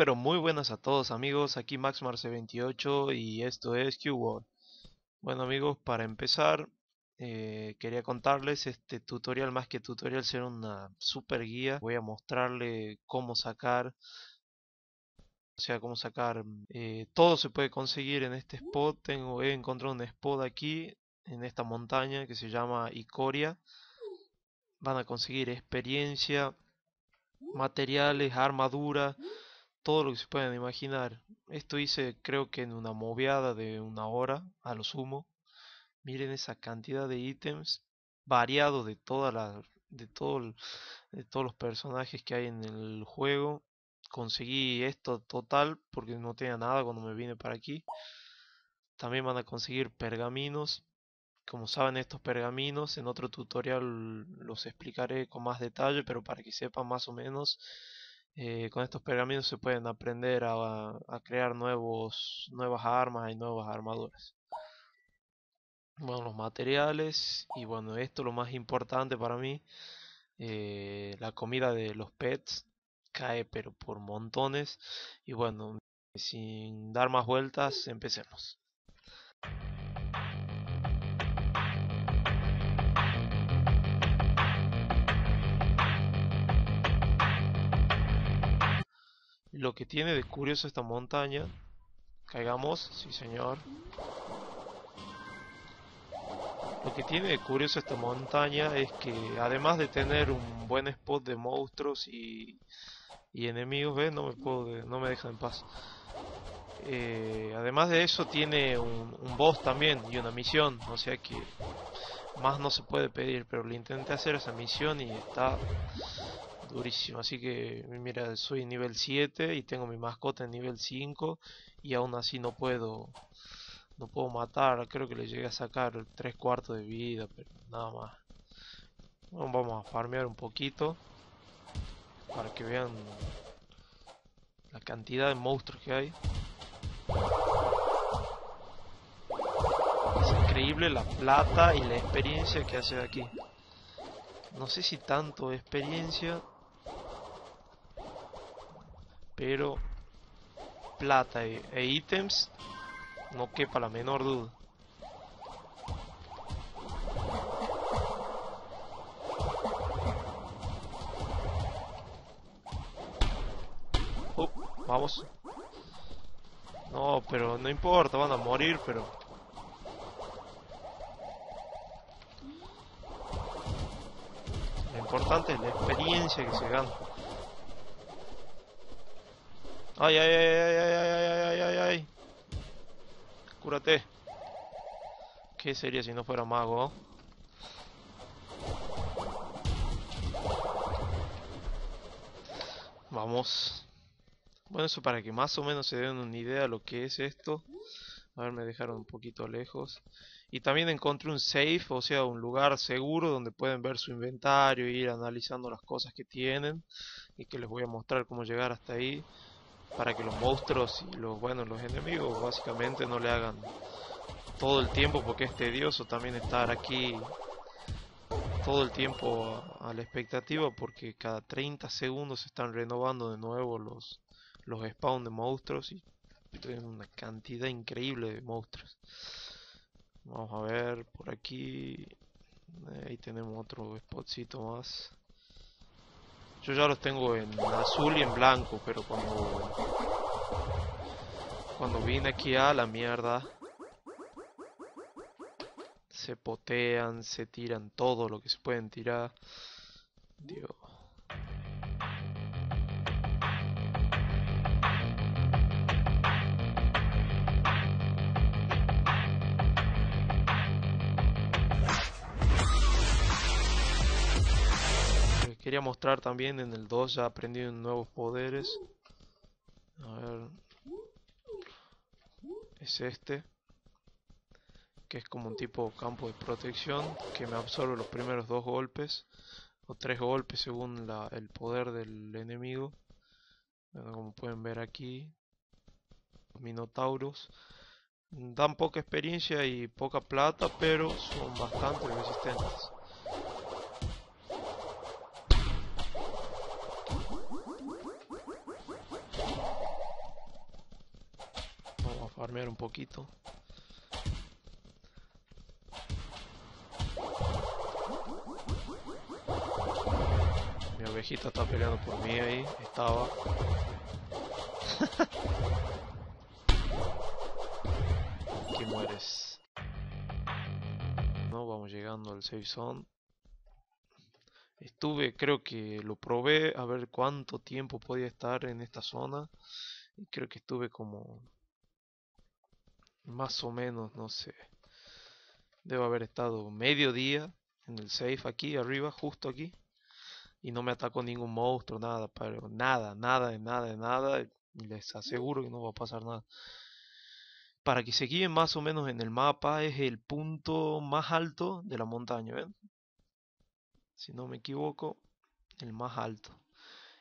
pero muy buenas a todos amigos, aquí MaxMarce28 y esto es QWORD. Bueno amigos, para empezar eh, quería contarles este tutorial, más que tutorial, será una super guía. Voy a mostrarle cómo sacar, o sea, cómo sacar, eh, todo se puede conseguir en este spot. Tengo, he encontrado un spot aquí, en esta montaña que se llama Icoria. Van a conseguir experiencia, materiales, armadura, todo lo que se pueden imaginar. Esto hice creo que en una moviada de una hora a lo sumo. Miren esa cantidad de ítems variados de toda la de todo de todos los personajes que hay en el juego. Conseguí esto total porque no tenía nada cuando me vine para aquí. También van a conseguir pergaminos. Como saben estos pergaminos, en otro tutorial los explicaré con más detalle, pero para que sepan más o menos, eh, con estos pergaminos se pueden aprender a, crear nuevos, nuevas armas y nuevas armaduras bueno, los materiales y bueno, esto lo más importante para mí, eh, la comida de los pets cae pero por montones y bueno, sin dar más vueltas, empecemos. Lo que tiene de curioso esta montaña, caigamos, sí señor, lo que tiene de curioso esta montaña es que además de tener un buen spot de monstruos y, enemigos, ¿ves? No me, puedo, no me dejan en paz. Eh, además de eso tiene un, boss también y una misión, o sea que más no se puede pedir, pero le intenté hacer esa misión y está durísimo. Así que mira, soy nivel 7 y tengo mi mascota en nivel 5 y aún así no puedo no puedo matar, creo que le llegué a sacar tres cuartos de vida, pero nada más. vamos a farmear un poquito. Para que vean la cantidad de monstruos que hay. Es increíble la plata y la experiencia que hace aquí. No sé si tanto experiencia. Pero plata e, e ítems no quepa la menor duda. vamos. No, pero no importa, van a morir, pero... Lo importante es la experiencia que se gana. Ay, ay, ay, ay, ay, ay, ay, ay, ay. Cúrate. ¿Qué sería si no fuera mago? Vamos. Bueno, eso para que más o menos se den una idea de lo que es esto. A ver, me dejaron un poquito lejos. Y también encontré un safe, o sea, un lugar seguro donde pueden ver su inventario e ir analizando las cosas que tienen. Y que les voy a mostrar cómo llegar hasta ahí para que los monstruos y los bueno los enemigos básicamente no le hagan todo el tiempo porque es tedioso también estar aquí todo el tiempo a, la expectativa porque cada 30 segundos se están renovando de nuevo los los spawn de monstruos y tienen una cantidad increíble de monstruos. Vamos a ver por aquí. Ahí tenemos otro spotcito más yo ya los tengo en azul y en blanco, pero cuando... Cuando vine aquí a la mierda... Se potean, se tiran todo lo que se pueden tirar. Dios. Quería mostrar también en el 2 ya aprendí nuevos poderes. A ver. Es este. Que es como un tipo campo de protección que me absorbe los primeros dos golpes. O tres golpes según el poder del enemigo. como pueden ver aquí. Minotauros. Dan poca experiencia y poca plata, pero son bastante resistentes. Farmear un poquito. Mi ovejita está peleando por mí ahí, estaba. Aquí mueres. No, vamos llegando al safe zone. Estuve, creo que lo probé a ver cuánto tiempo podía estar en esta zona. Y creo que estuve como más o menos, no sé. Debo haber estado medio día en el safe aquí arriba, justo aquí. Y no me atacó ningún monstruo, nada, pero nada, nada, nada, nada. Les aseguro que no va a pasar nada. Para que se guíen más o menos en el mapa, es el punto más alto de la montaña. Si no me equivoco, el más alto.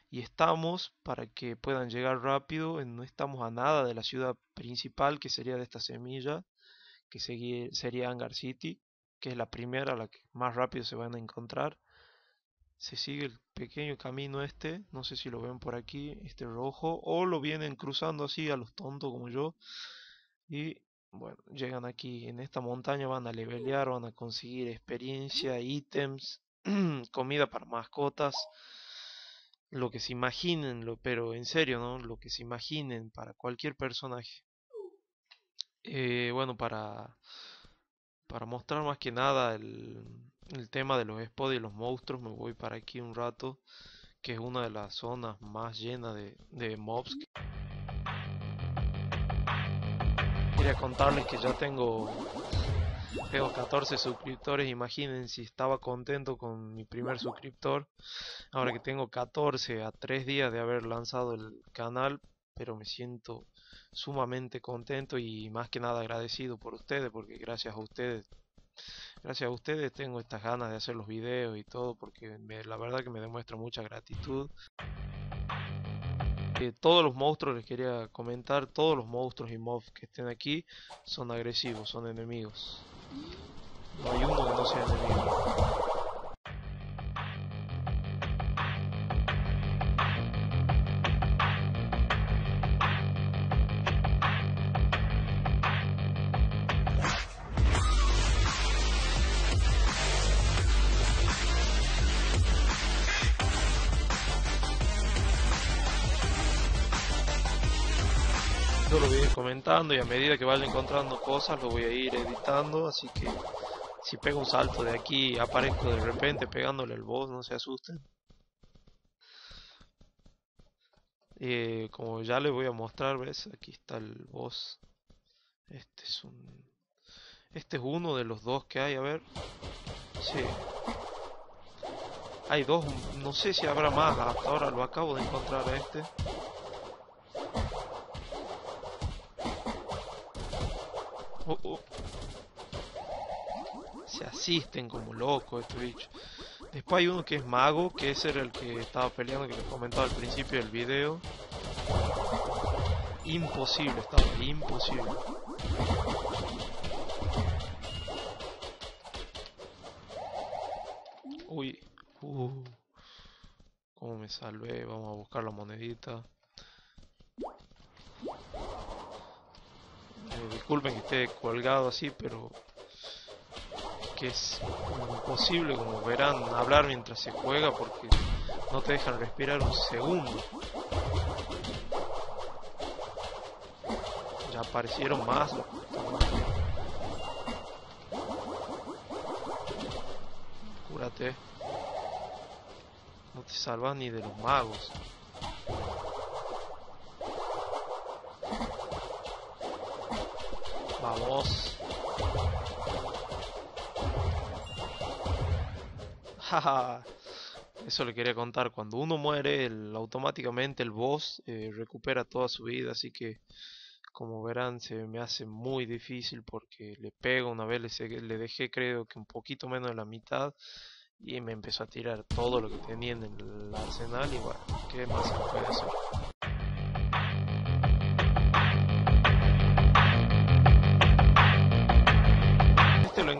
Y estamos, para que puedan llegar rápido, no estamos a nada de la ciudad principal, que sería de esta semilla, que sería Hangar City, que es la primera, la que más rápido se van a encontrar. Se sigue el pequeño camino este, no sé si lo ven por aquí, este rojo, o lo vienen cruzando así a los tontos como yo. Y bueno, llegan aquí en esta montaña, van a levelear, van a conseguir experiencia, ítems, comida para mascotas, lo que se imaginen, lo, pero en serio, ¿no? Lo que se imaginen para cualquier personaje. Eh, bueno, para, para mostrar más que nada el, el tema de los spots y los monstruos, me voy para aquí un rato, que es una de las zonas más llenas de, de mobs. Quería contarles que ya tengo tengo 14 suscriptores, imaginen si estaba contento con mi primer suscriptor. Ahora que tengo 14 a 3 días de haber lanzado el canal, pero me siento sumamente contento y más que nada agradecido por ustedes, porque gracias a ustedes, gracias a ustedes tengo estas ganas de hacer los videos y todo, porque la verdad que me demuestra mucha gratitud. Eh, todos los monstruos les quería comentar, todos los monstruos y mobs que estén aquí son agresivos, son enemigos. No hay uno que no sea enemigo. lo y a medida que vaya encontrando cosas lo voy a ir editando, así que si pego un salto de aquí aparezco de repente pegándole el boss, no se asusten. Eh, como ya les voy a mostrar, ves, aquí está el boss. Este es un... Este es uno de los dos que hay, a ver. Sí. Hay dos, no sé si habrá más, hasta ahora lo acabo de encontrar este. Oh, oh. Se asisten como locos estos bichos. Después hay uno que es mago, que ese era el que estaba peleando, que les comentaba al principio del video. Imposible, estaba imposible. Uy, uh, cómo me salvé, vamos a buscar la monedita. Disculpen que esté colgado así, pero que es imposible, como verán, hablar mientras se juega porque no te dejan respirar un segundo. Ya aparecieron más. Cúrate. No te salvas ni de los magos. Vamos. Eso le quería contar. Cuando uno muere, el, automáticamente el boss eh, recupera toda su vida. Así que, como verán, se me hace muy difícil porque le pego una vez, le, le dejé creo que un poquito menos de la mitad. Y me empezó a tirar todo lo que tenía en el arsenal. Y bueno, ¿qué más se puede hacer?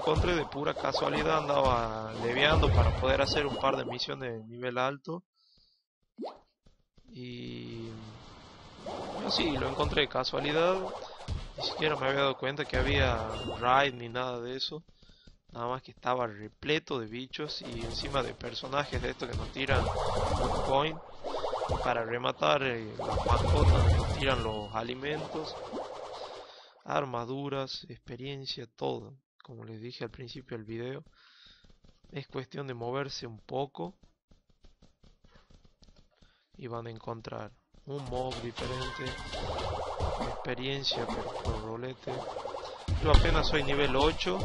Encontré de pura casualidad, andaba leviando para poder hacer un par de misiones de nivel alto. Y así lo encontré de casualidad. Ni siquiera me había dado cuenta que había raid ni nada de eso. Nada más que estaba repleto de bichos y encima de personajes de estos que nos tiran un coin para rematar eh, las mascotas, nos tiran los alimentos, armaduras, experiencia, todo. Como les dije al principio del video, es cuestión de moverse un poco y van a encontrar un mob diferente, experiencia por rolete. Yo apenas soy nivel 8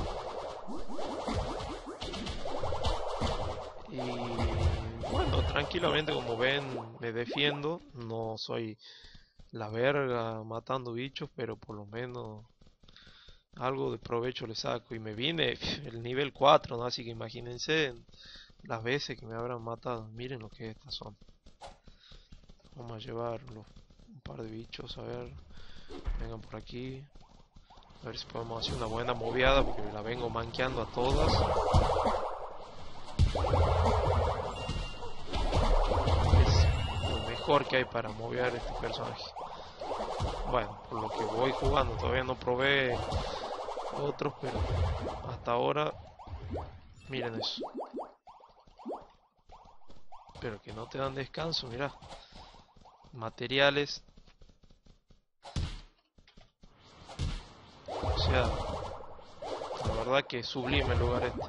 y bueno, tranquilamente como ven me defiendo, no soy la verga matando bichos, pero por lo menos algo de provecho le saco y me vine el nivel 4, ¿no? así que imagínense las veces que me habrán matado, miren lo que es esta zona. Vamos a llevar un par de bichos, a ver, vengan por aquí, a ver si podemos hacer una buena moviada porque la vengo manqueando a todas. Es lo mejor que hay para mover este personaje. Bueno, por lo que voy jugando, todavía no probé otros, pero hasta ahora, miren eso. Pero que no te dan descanso, mira. Materiales O sea, la verdad que sublime el lugar este.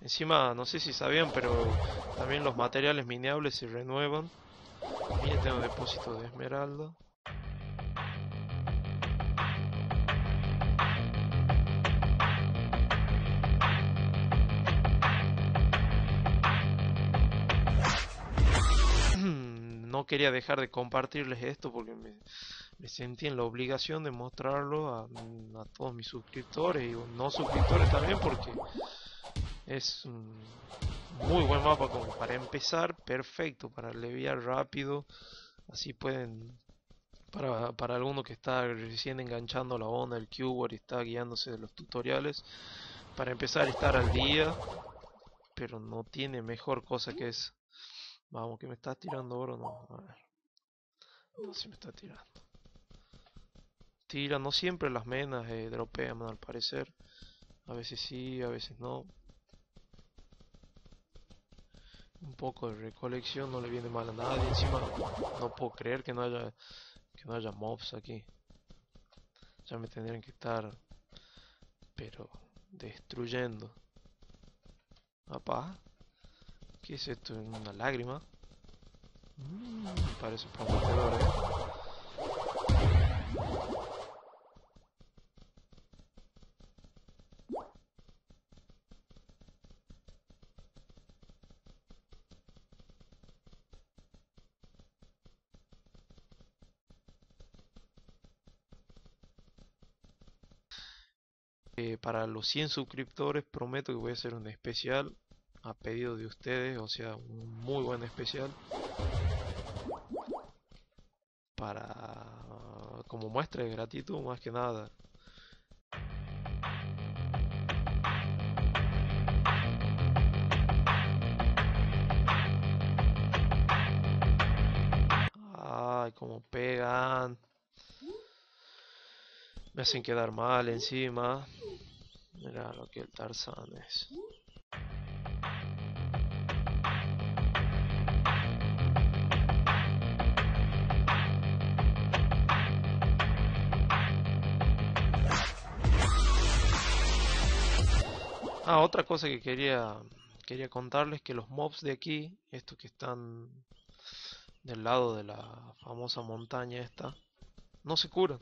Encima, no sé si sabían, pero también los materiales mineables se renuevan. Miren, tengo depósito de esmeralda. Quería dejar de compartirles esto porque me, me sentí en la obligación de mostrarlo a, todos mis suscriptores y no suscriptores también porque es muy buen mapa como para empezar, perfecto para leviar rápido, así pueden para, para alguno que está recién enganchando la onda el Qword y está guiándose de los tutoriales, para empezar a estar al día, pero no tiene mejor cosa que es Vamos, que me está tirando oro, no, a ver. No, si me está tirando. Tira, no siempre las menas eh, dropean al parecer. A veces sí, a veces no. Un poco de recolección no le viene mal a nadie. Encima no puedo creer que no haya que no haya mobs aquí. Ya me tendrían que estar pero destruyendo. Apa. ¿Qué es esto? ¿Una lágrima? Mm, parece prometedor, ¿eh? Eh, para los 100 suscriptores prometo que voy a hacer un especial a pedido de ustedes, o sea, un muy buen especial para como muestra de gratitud más que nada. Ay, como pegan. Me hacen quedar mal encima. Mira lo que el Tarzán es. Ah, otra cosa que quería quería contarles que los mobs de aquí, estos que están del lado de la famosa montaña esta, no se curan.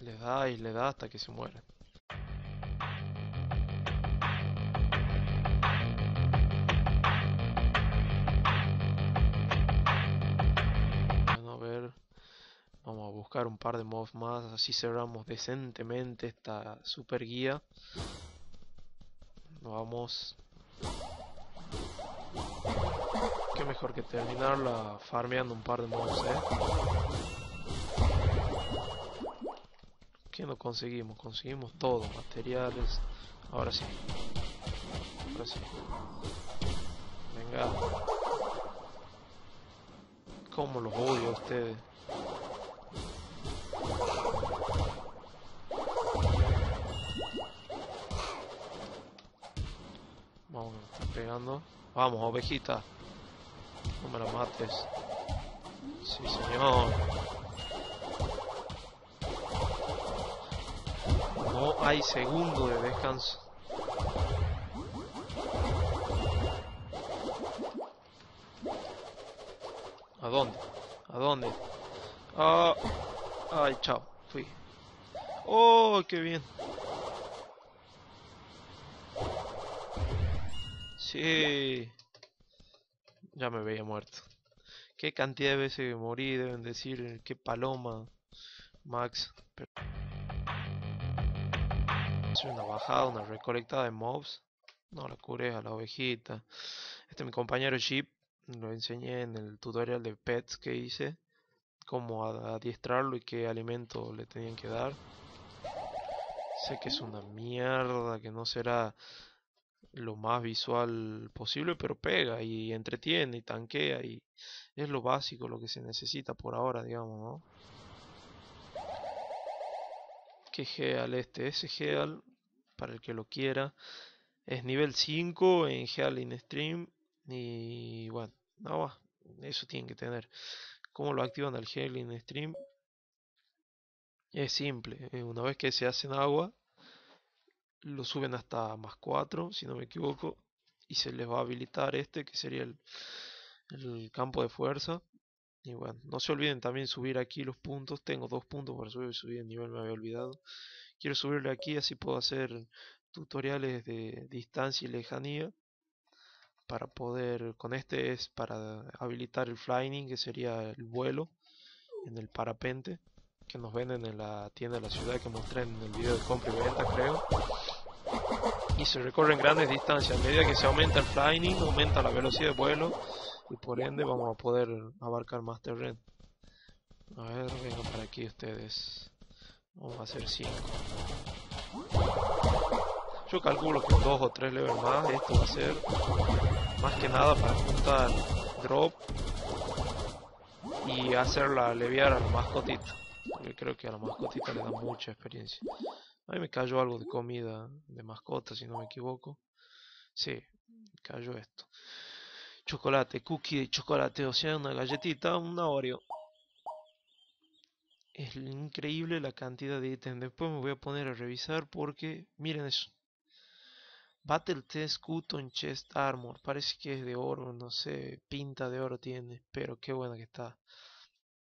Le da y le da hasta que se mueren. Bueno, a ver, vamos a buscar un par de mobs más, así cerramos decentemente esta super guía. Vamos. Qué mejor que terminarla farmeando un par de mods, ¿eh? ¿Qué no conseguimos? Conseguimos todo, materiales. Ahora sí. Ahora sí. Venga. ¿Cómo los odio a ustedes? Vamos, ovejita. No me la mates. Sí, señor. No hay segundo de descanso. ¿A dónde? ¿A dónde? Ah, ay, chao. Fui. Oh, qué bien. Sí. Ya me veía muerto. Qué cantidad de veces morí, deben decir. Qué paloma. Max. Es una bajada, una recolectada de mobs. No la curé a la ovejita. Este es mi compañero Jeep. Lo enseñé en el tutorial de pets que hice. Cómo adiestrarlo y qué alimento le tenían que dar. Sé que es una mierda, que no será lo más visual posible, pero pega y entretiene y tanquea y es lo básico, lo que se necesita por ahora, digamos, ¿no? ¿Qué Geal este? Ese Geal, para el que lo quiera, es nivel 5 en Geal in Stream y bueno, no, eso tienen que tener. ¿Cómo lo activan al Geal in Stream? Es simple, eh, una vez que se hacen agua, lo suben hasta más 4, si no me equivoco, y se les va a habilitar este, que sería el, campo de fuerza. Y bueno, no se olviden también subir aquí los puntos. Tengo dos puntos para subir, subir el nivel, me había olvidado. Quiero subirle aquí, así puedo hacer tutoriales de distancia y lejanía. Para poder, con este es para habilitar el flying, que sería el vuelo en el parapente que nos venden en la tienda de la ciudad que mostré en el video de compra y venta creo y se recorren grandes distancias. A medida que se aumenta el flying aumenta la velocidad de vuelo y por ende vamos a poder abarcar más terreno. A ver vengan para aquí ustedes. Vamos a hacer 5 yo calculo que 2 o 3 levels más esto va a ser más que nada para juntar drop y hacerla aliviar a la mascotita porque creo que a la mascotita le da mucha experiencia. A mí me cayó algo de comida de mascota, si no me equivoco. Sí, me cayó esto. Chocolate, cookie de chocolate, o sea, una galletita, una Oreo. Es increíble la cantidad de ítems. Después me voy a poner a revisar porque, miren eso. Battle Test Cuton Chest Armor. Parece que es de oro, no sé, pinta de oro tiene. Pero qué buena que está.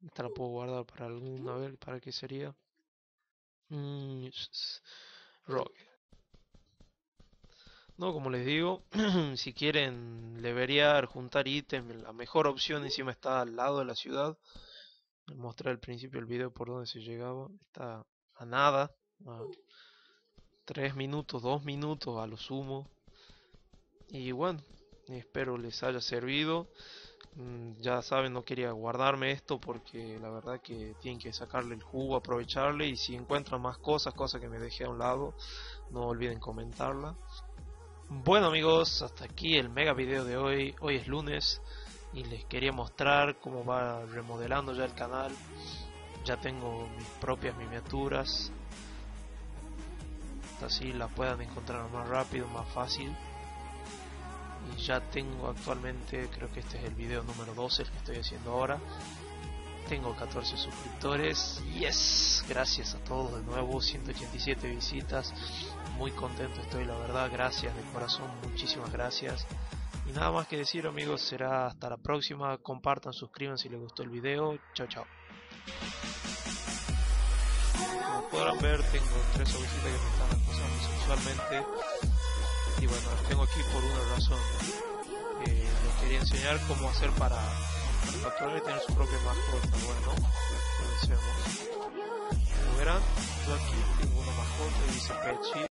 Esta la puedo guardar para alguna vez. ¿Para qué sería? Mm, no, como les digo, si quieren leveriar, juntar ítems, la mejor opción encima está al lado de la ciudad. Mostré al principio el video por donde se llegaba. Está a nada, a 3 minutos, 2 minutos a lo sumo. Y bueno, espero les haya servido. Mm, ya saben, no quería guardarme esto porque la verdad que tienen que sacarle el jugo, aprovecharle y si encuentran más cosas, cosas que me dejé a un lado, no olviden comentarla. Bueno amigos, hasta aquí el mega video de hoy. Hoy es lunes y les quería mostrar cómo va remodelando ya el canal. Ya tengo mis propias miniaturas. Así las puedan encontrar más rápido, más fácil y ya tengo actualmente, creo que este es el video número 12 el que estoy haciendo ahora. Tengo 14 suscriptores. Yes, gracias a todos de nuevo, 187 visitas. Muy contento estoy, la verdad. Gracias de corazón, muchísimas gracias. Y nada más que decir, amigos, será hasta la próxima. Compartan, suscríbanse si les gustó el video. Chao, chao. Como podrán ver, tengo tres ovejitas que me están acosando sexualmente y bueno, las tengo aquí por una razón. Eh, les quería enseñar cómo hacer para, para y tener su propia mascota. Bueno, comencemos. Como verán, yo aquí tengo una mascota y dice Pechi.